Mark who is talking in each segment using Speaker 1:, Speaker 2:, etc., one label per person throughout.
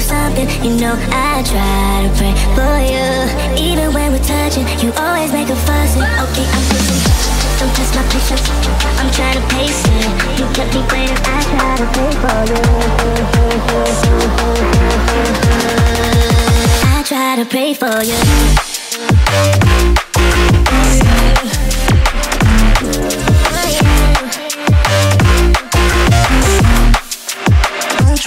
Speaker 1: something. You know I try to pray for you. Even when we're touching, you always make a fuss. Okay, I'm pushing. Don't test my patience. I'm trying to pace it. You kept me waiting. I try to pray for you. I try to pray for you.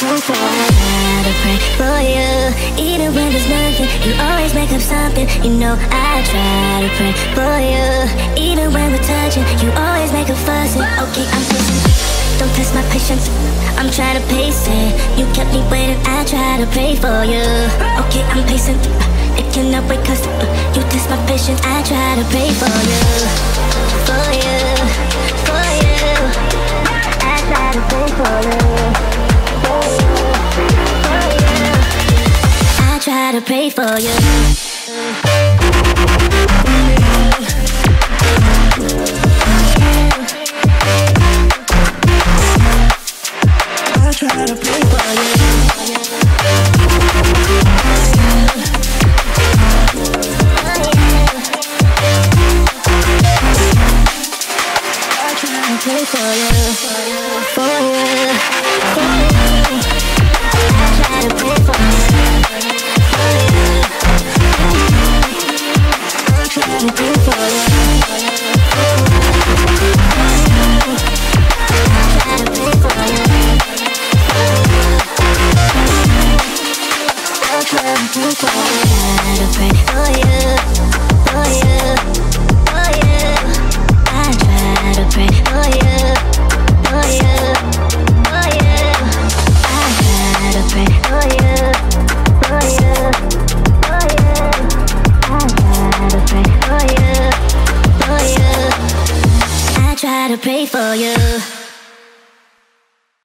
Speaker 1: to pray for you. Even when there's nothing, you always make up something You know I try to pray for you. Even when we're touching, you always make a fuss. Okay, I'm patient, don't test my patience. I'm trying to pace it You kept me waiting, I try to pray for you. Okay, I'm patient. It cannot wait cause you test my patience I try to pray for you pray for you. Pray for you, for you, for you. You. I try to pray for you, for you. gotta pay for you.